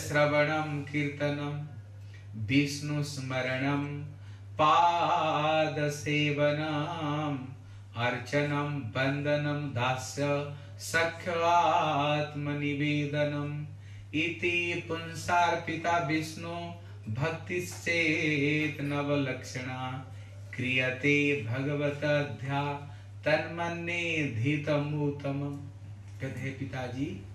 श्रवणं, कीर्तनं, विष्णुस्मरणं पादसेवनम् अर्चनं, वन्दनं, दास्य सख्यात्मनिवेदनम् इति पुंसार्पिता विष्णु, भक्तिश्चेत् नवलक्षणा, क्रियते भगवतध्या तन्मन्ये धीतमूतमम् कहते पिताजी।